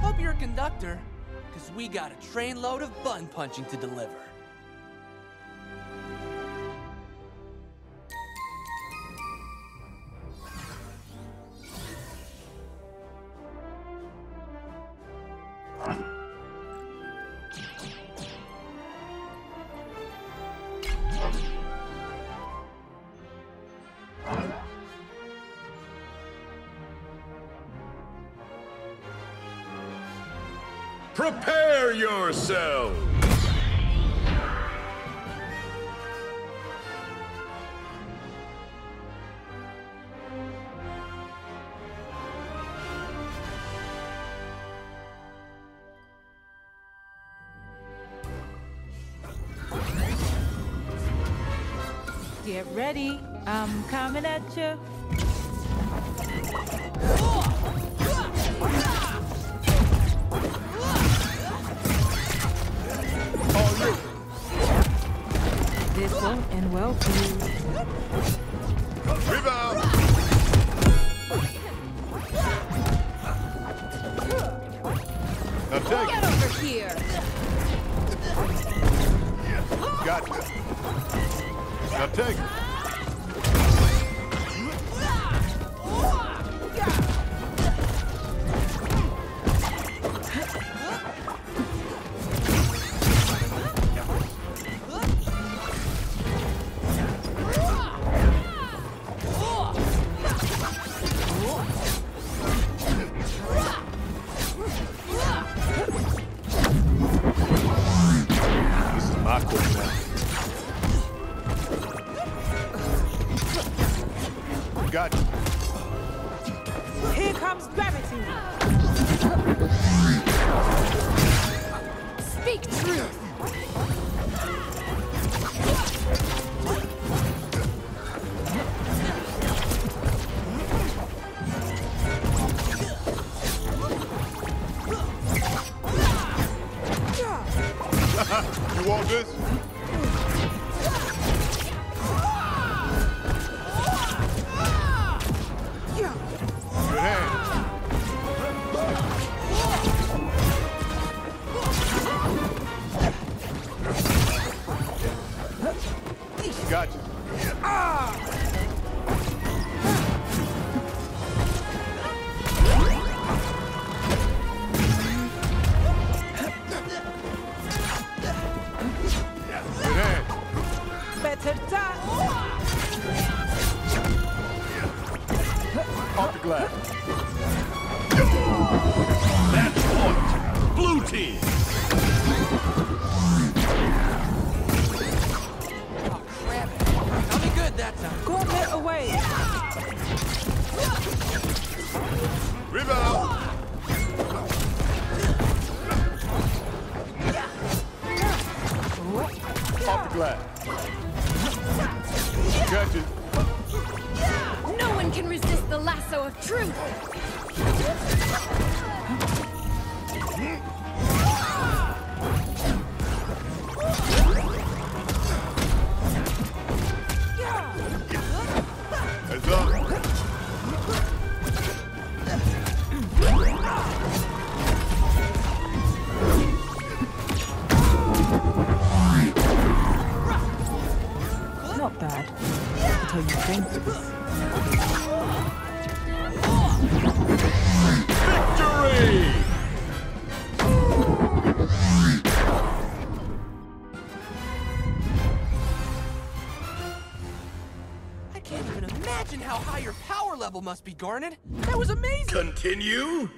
Hope you're a conductor, because we got a trainload of button punching to deliver. Coming at you. This beautiful and well fused. Rebound! Now take Get over here! Gotcha. Now take must be, Garnet. That was amazing. Continue.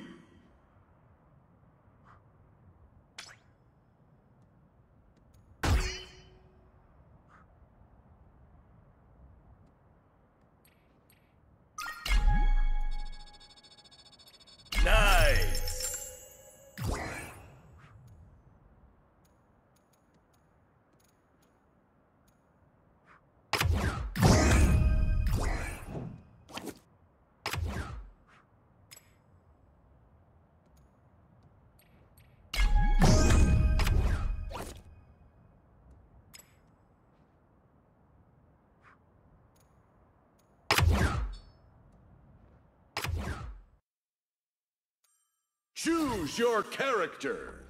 Choose your character.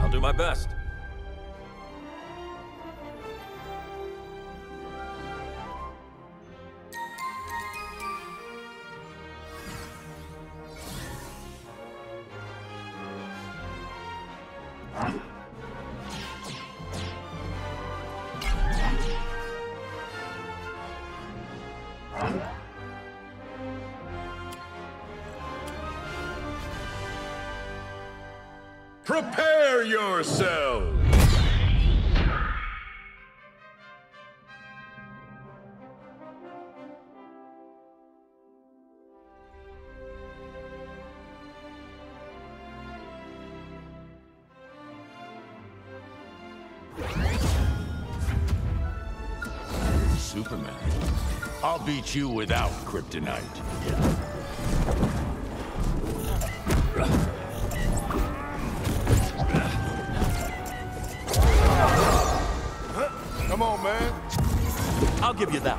I'll do my best. Prepare yourselves. Superman. I'll beat you without kryptonite. Give you that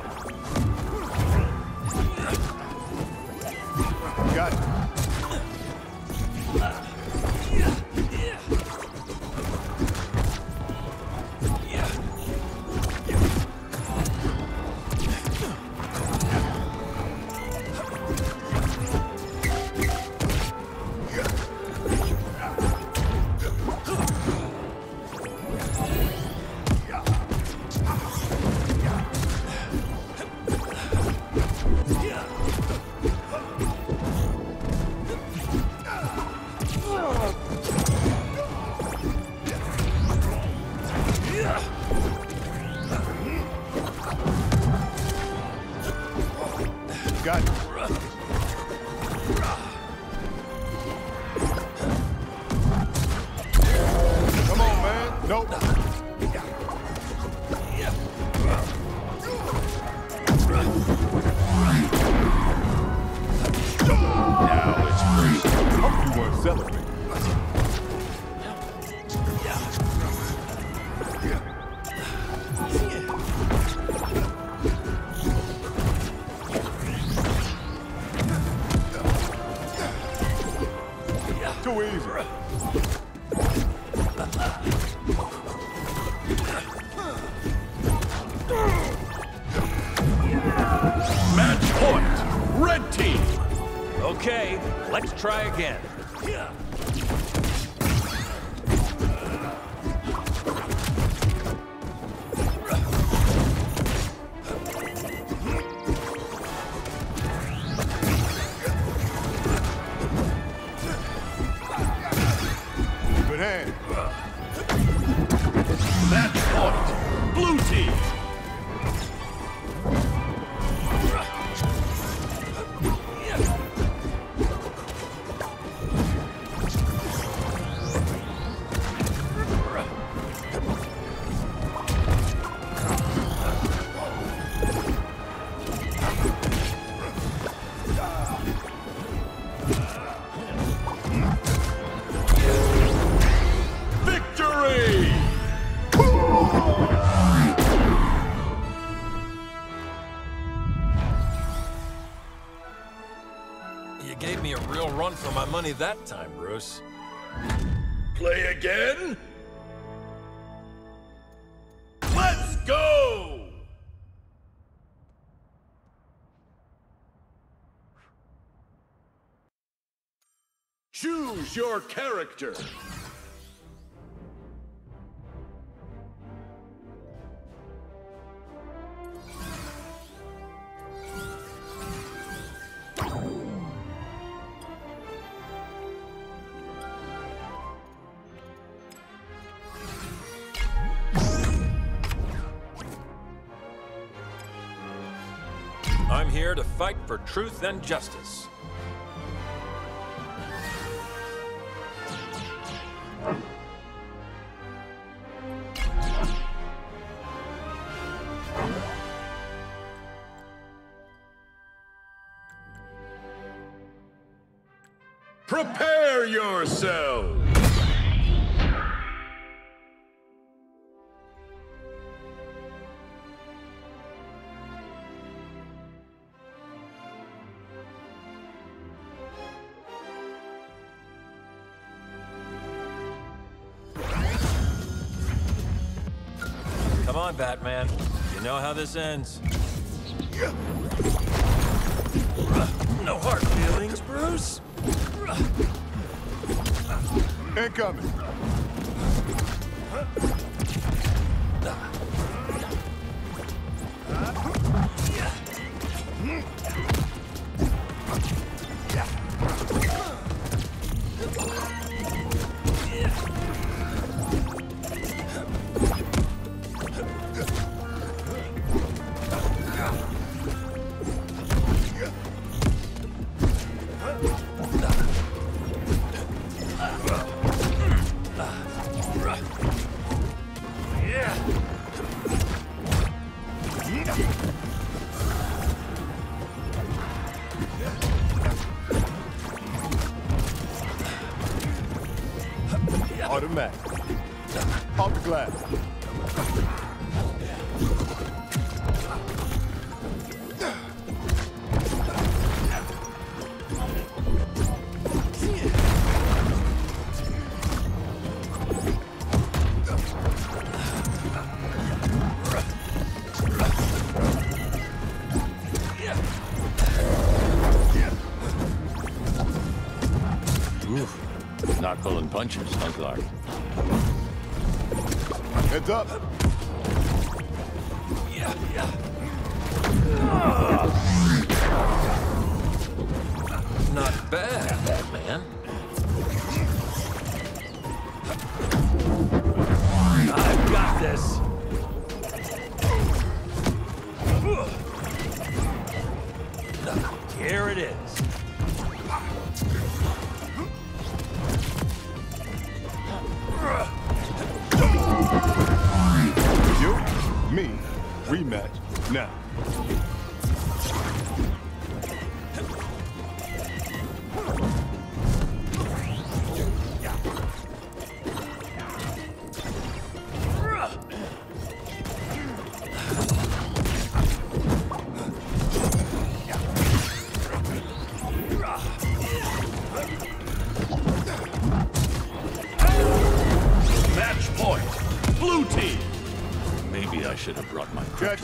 money that time, Bruce. Play again? Let's go! Choose your character. For truth and justice. Prepare yourselves. Batman. You know how this ends. No hard feelings, Bruce. Incoming. Automatic. Not of Clark? Heads up. Have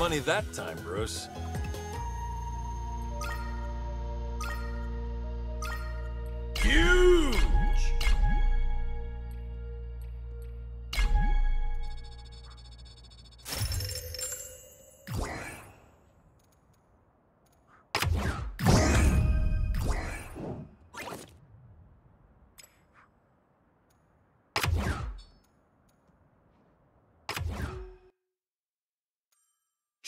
money that time, Bruce.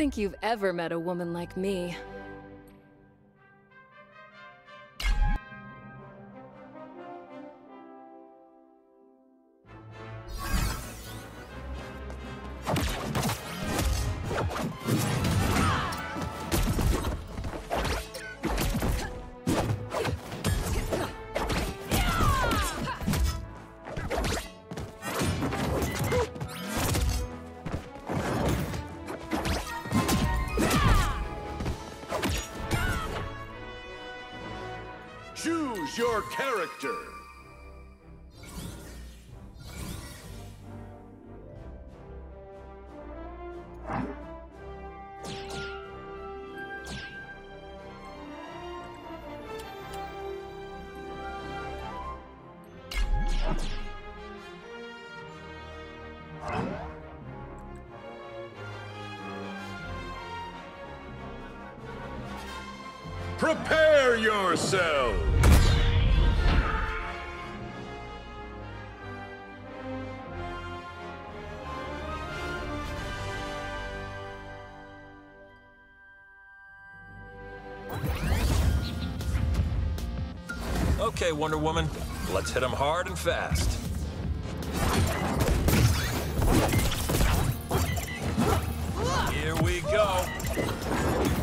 Think you've ever met a woman like me. Yourselves. Okay, Wonder Woman, let's hit him hard and fast. Here we go.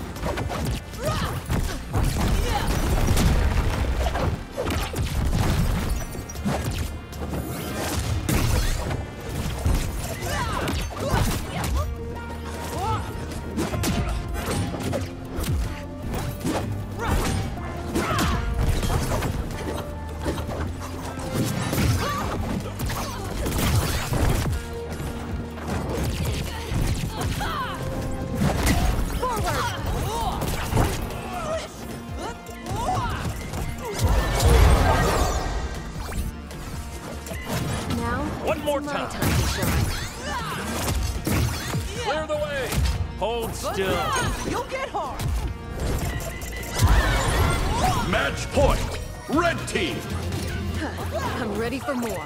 More time. time. Clear the way. Hold still. You'll get hard. Match point. Red team. I'm ready for more.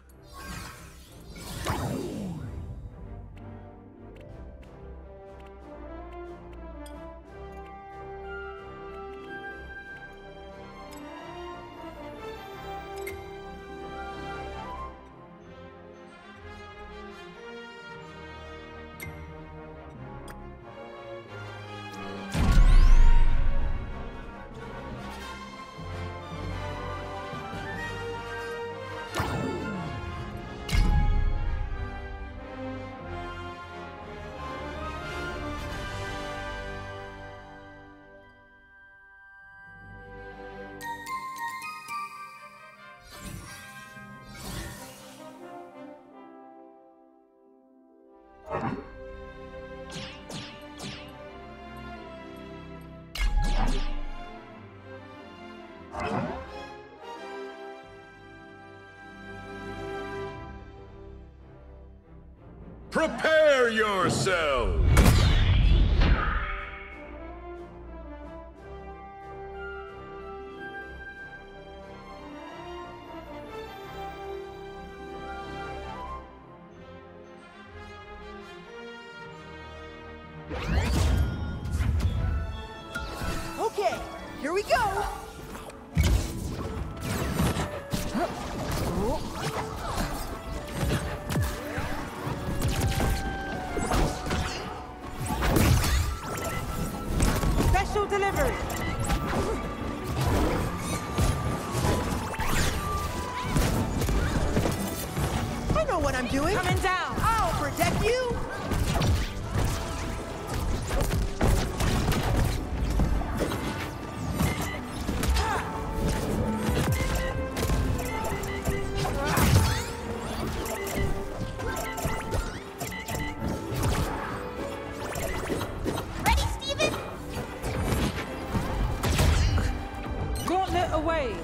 Prepare yourselves. Away.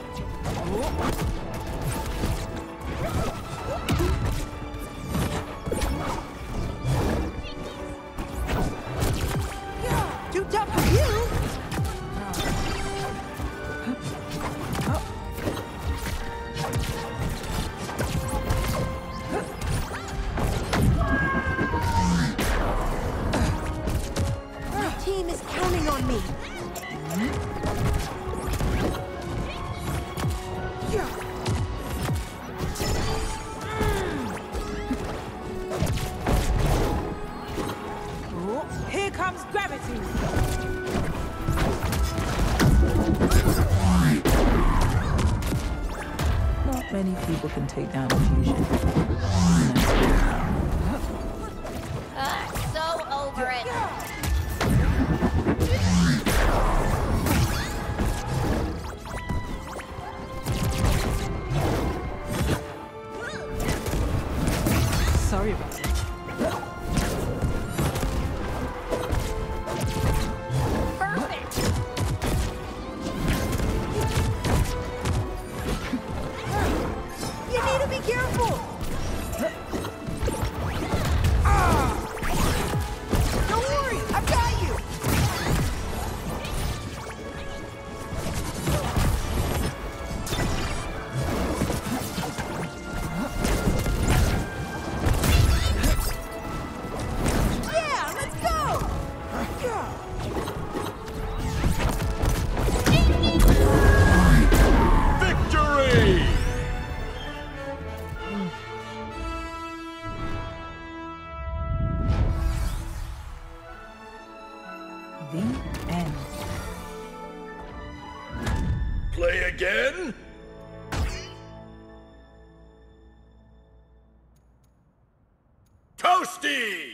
Toasty!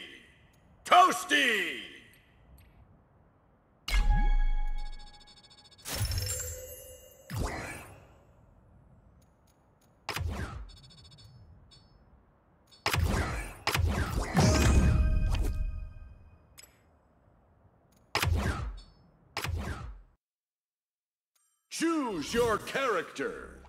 Toasty! Choose your character.